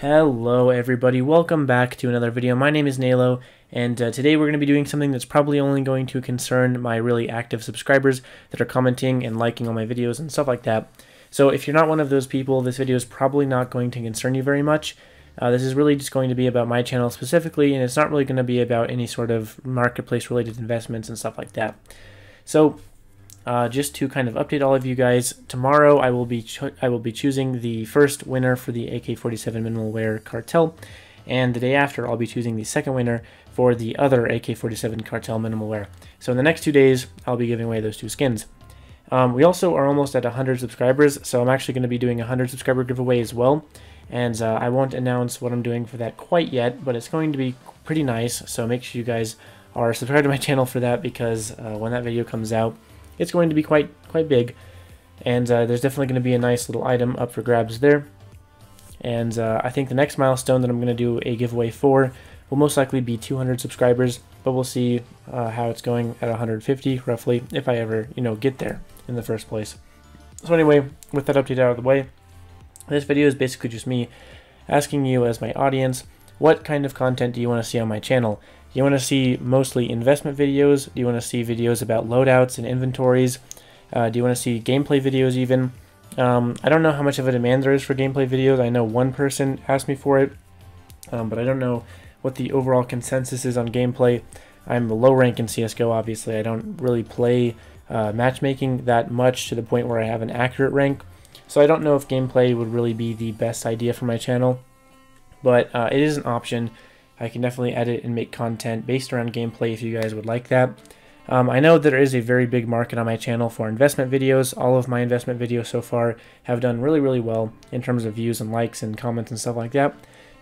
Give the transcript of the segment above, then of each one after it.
Hello everybody, welcome back to another video. My name is Nalo, and uh, today we're going to be doing something that's probably only going to concern my really active subscribers that are commenting and liking all my videos and stuff like that. So if you're not one of those people, this video is probably not going to concern you very much. Uh, this is really just going to be about my channel specifically, and it's not really going to be about any sort of marketplace related investments and stuff like that. So uh, just to kind of update all of you guys, tomorrow I will be I will be choosing the first winner for the AK-47 minimal wear cartel, and the day after I'll be choosing the second winner for the other AK-47 cartel minimal wear. So in the next two days, I'll be giving away those two skins. Um, we also are almost at 100 subscribers, so I'm actually going to be doing a 100 subscriber giveaway as well. And uh, I won't announce what I'm doing for that quite yet, but it's going to be pretty nice. So make sure you guys are subscribed to my channel for that because uh, when that video comes out, it's going to be quite quite big. And uh, there's definitely going to be a nice little item up for grabs there. And uh, I think the next milestone that I'm going to do a giveaway for will most likely be 200 subscribers, but we'll see uh, how it's going at 150 roughly, if I ever, you know, get there in the first place. So anyway, with that update out of the way, this video is basically just me asking you as my audience, what kind of content do you want to see on my channel? Do you want to see mostly investment videos? Do you want to see videos about loadouts and inventories? Uh, do you want to see gameplay videos even? Um, I don't know how much of a demand there is for gameplay videos. I know one person asked me for it, um, but I don't know what the overall consensus is on gameplay. I'm a low rank in CSGO, obviously. I don't really play uh, matchmaking that much to the point where I have an accurate rank. So I don't know if gameplay would really be the best idea for my channel, but uh, it is an option. I can definitely edit and make content based around gameplay if you guys would like that. Um, I know there is a very big market on my channel for investment videos. All of my investment videos so far have done really, really well in terms of views and likes and comments and stuff like that.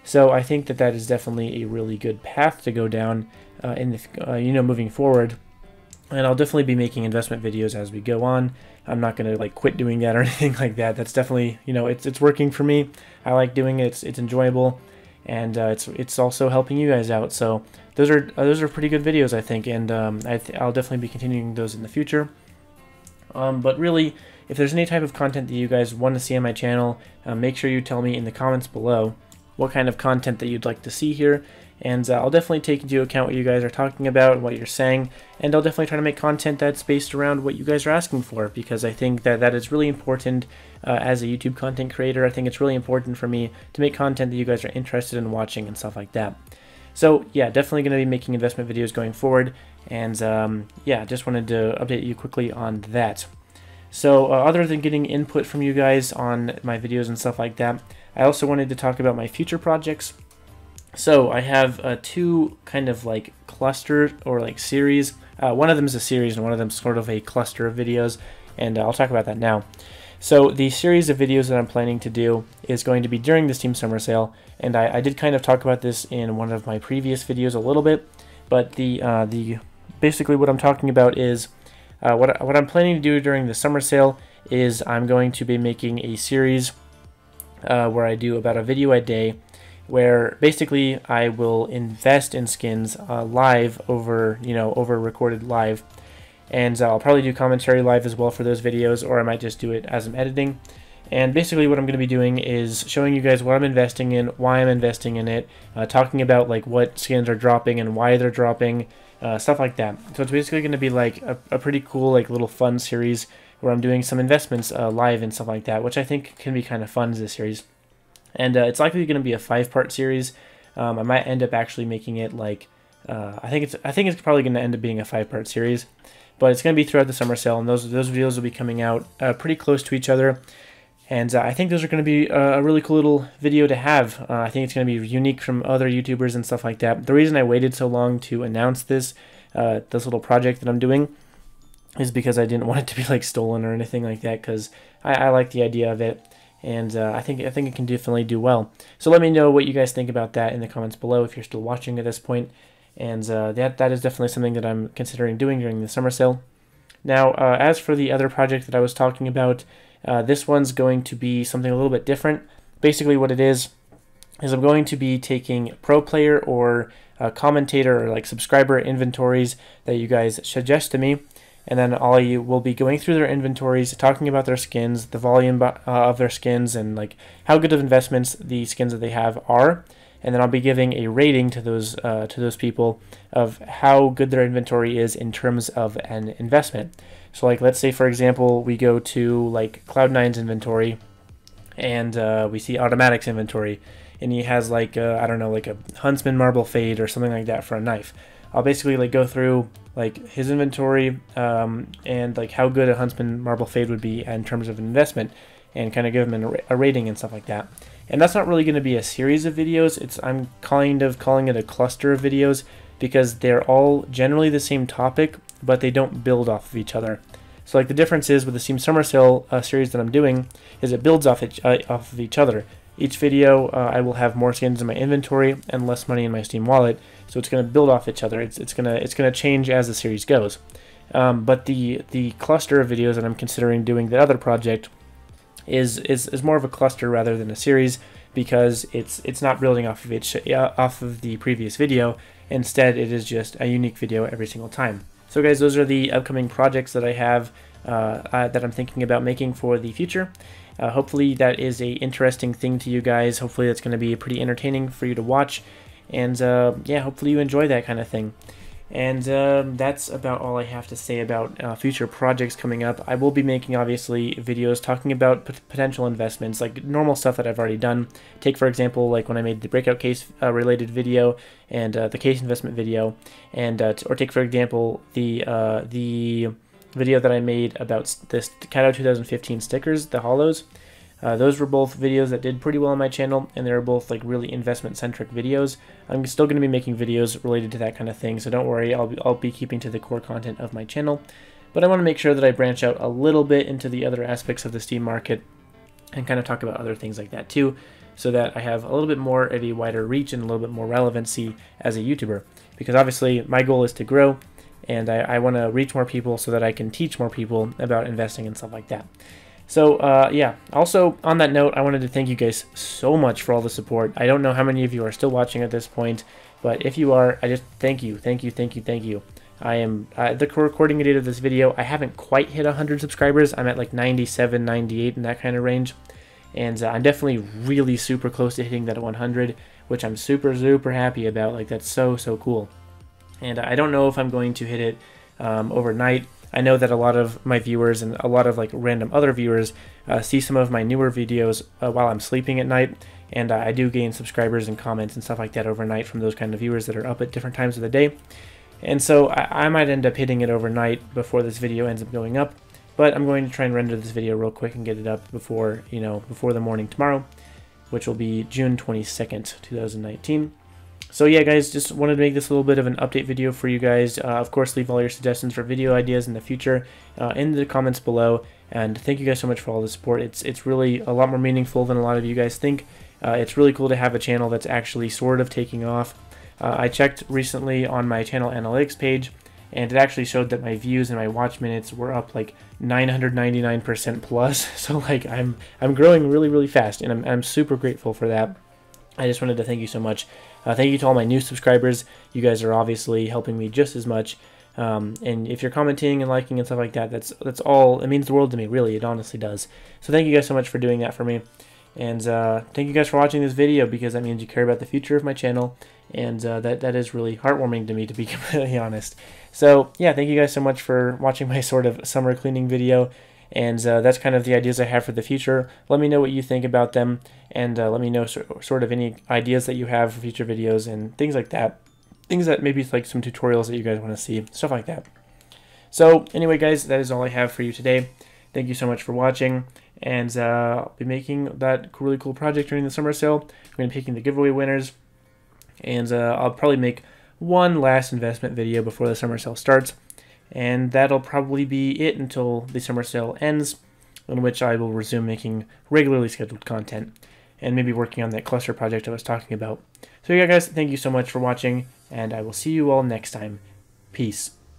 So I think that that is definitely a really good path to go down uh, in the, uh, you know, moving forward. And I'll definitely be making investment videos as we go on. I'm not going to like quit doing that or anything like that. That's definitely, you know, it's, it's working for me. I like doing it. It's, it's enjoyable and uh, it's it's also helping you guys out. So those are uh, those are pretty good videos, I think, and um, I will definitely be continuing those in the future. Um, but really, if there's any type of content that you guys want to see on my channel, uh, make sure you tell me in the comments below what kind of content that you'd like to see here, and uh, I'll definitely take into account what you guys are talking about and what you're saying, and I'll definitely try to make content that's based around what you guys are asking for, because I think that that is really important uh, as a YouTube content creator. I think it's really important for me to make content that you guys are interested in watching and stuff like that. So yeah, definitely going to be making investment videos going forward, and um, yeah, just wanted to update you quickly on that. So uh, other than getting input from you guys on my videos and stuff like that, I also wanted to talk about my future projects. So I have uh, two kind of like cluster or like series. Uh, one of them is a series and one of them is sort of a cluster of videos, and uh, I'll talk about that now. So the series of videos that I'm planning to do is going to be during the Steam Summer Sale, and I, I did kind of talk about this in one of my previous videos a little bit, but the uh, the basically what I'm talking about is uh, what what I'm planning to do during the summer sale is I'm going to be making a series uh, where I do about a video a day where basically I will invest in skins uh, live over, you know, over recorded live. And uh, I'll probably do commentary live as well for those videos, or I might just do it as I'm editing. And basically what I'm going to be doing is showing you guys what I'm investing in, why I'm investing in it, uh, talking about like what skins are dropping and why they're dropping, uh, stuff like that. So it's basically going to be like a, a, pretty cool, like little fun series where I'm doing some investments uh, live and stuff like that, which I think can be kind of fun as a series and uh, it's likely going to be a five part series. Um, I might end up actually making it like uh, I think it's I think it's probably going to end up being a five part series, but it's going to be throughout the summer sale, and those those videos will be coming out uh, pretty close to each other. And uh, I think those are going to be a really cool little video to have. Uh, I think it's going to be unique from other YouTubers and stuff like that. The reason I waited so long to announce this, uh, this little project that I'm doing, is because I didn't want it to be like stolen or anything like that. Because I, I like the idea of it and uh, I think I think it can definitely do well. So let me know what you guys think about that in the comments below if you're still watching at this point. And uh, that that is definitely something that I'm considering doing during the summer sale. Now, uh, as for the other project that I was talking about, uh, this one's going to be something a little bit different. Basically, what it is is I'm going to be taking pro player or commentator or like subscriber inventories that you guys suggest to me and then I will be going through their inventories, talking about their skins, the volume uh, of their skins, and like how good of investments the skins that they have are. And then I'll be giving a rating to those uh, to those people of how good their inventory is in terms of an investment. So like let's say for example we go to like Cloud9's inventory, and uh, we see autimatic's inventory, and he has like uh, I don't know like a Huntsman Marble Fade or something like that for a knife. I'll basically like go through like his inventory um, and like how good a Huntsman Marble Fade would be in terms of investment and kind of give him a rating and stuff like that. And that's not really going to be a series of videos. It's I'm kind of calling it a cluster of videos because they're all generally the same topic, but they don't build off of each other. So like the difference is with the Steam Summer Sale uh, series that I'm doing is it builds off each, uh, off of each other. Each video, uh, I will have more skins in my inventory and less money in my Steam wallet, so it's going to build off each other. It's, it's gonna it's gonna change as the series goes. Um, but the the cluster of videos that I'm considering doing the other project is is, is more of a cluster rather than a series because it's it's not building off of it off of the previous video. Instead, it is just a unique video every single time. So, guys, those are the upcoming projects that I have uh, uh, that I'm thinking about making for the future. Uh, hopefully that is a interesting thing to you guys. Hopefully that's going to be pretty entertaining for you to watch. And yeah, hopefully you enjoy that kind of thing. And um, that's about all I have to say about uh, future projects coming up. I will be making, obviously, videos talking about potential investments, like normal stuff that I've already done. Take, for example, like when I made the breakout case uh, related video and uh, the case investment video, and or take, for example, the the video that I made about this Kato 2015 stickers, the holos. Uh, those were both videos that did pretty well on my channel, and they were both like really investment-centric videos. I'm still going to be making videos related to that kind of thing, so don't worry, I'll be, I'll be keeping to the core content of my channel. But I want to make sure that I branch out a little bit into the other aspects of the Steam market and kind of talk about other things like that too, so that I have a little bit more of a wider reach and a little bit more relevancy as a YouTuber. Because obviously my goal is to grow, and I, I want to reach more people so that I can teach more people about investing and stuff like that. So uh, yeah, also on that note, I wanted to thank you guys so much for all the support. I don't know how many of you are still watching at this point, but if you are, I just thank you, thank you, thank you, thank you. I am, uh, the recording date of this video, I haven't quite hit 100 subscribers. I'm at like 97, 98 in that kind of range. And uh, I'm definitely really super close to hitting that 100, which I'm super, super happy about. Like that's so, so cool. And I don't know if I'm going to hit it um, overnight I know that a lot of my viewers and a lot of like random other viewers uh, see some of my newer videos uh, while I'm sleeping at night, and uh, I do gain subscribers and comments and stuff like that overnight from those kind of viewers that are up at different times of the day. And so I, I might end up hitting it overnight before this video ends up going up, but I'm going to try and render this video real quick and get it up before, you know, before the morning tomorrow, which will be June 22nd, 2019. So yeah, guys, just wanted to make this a little bit of an update video for you guys. Uh, of course, leave all your suggestions for video ideas in the future uh, in the comments below. And thank you guys so much for all the support. It's it's really a lot more meaningful than a lot of you guys think. Uh, it's really cool to have a channel that's actually sort of taking off. Uh, I checked recently on my channel analytics page, and it actually showed that my views and my watch minutes were up like 999% plus. So like I'm I'm growing really really fast, and I'm I'm super grateful for that. I just wanted to thank you so much. Uh, thank you to all my new subscribers. You guys are obviously helping me just as much. Um, and if you're commenting and liking and stuff like that, that's that's all. It means the world to me, really. It honestly does. So thank you guys so much for doing that for me. And uh, thank you guys for watching this video because that means you care about the future of my channel. And uh, that, that is really heartwarming to me, to be completely honest. So yeah, thank you guys so much for watching my sort of summer cleaning video. And uh, that's kind of the ideas I have for the future. Let me know what you think about them, and uh, let me know so, sort of any ideas that you have for future videos and things like that. Things that maybe like some tutorials that you guys want to see, stuff like that. So anyway, guys, that is all I have for you today. Thank you so much for watching, and uh, I'll be making that really cool project during the summer sale. I'm going to be picking the giveaway winners, and uh, I'll probably make one last investment video before the summer sale starts and that'll probably be it until the summer sale ends, in which I will resume making regularly scheduled content and maybe working on that cluster project I was talking about. So yeah guys, thank you so much for watching, and I will see you all next time. Peace.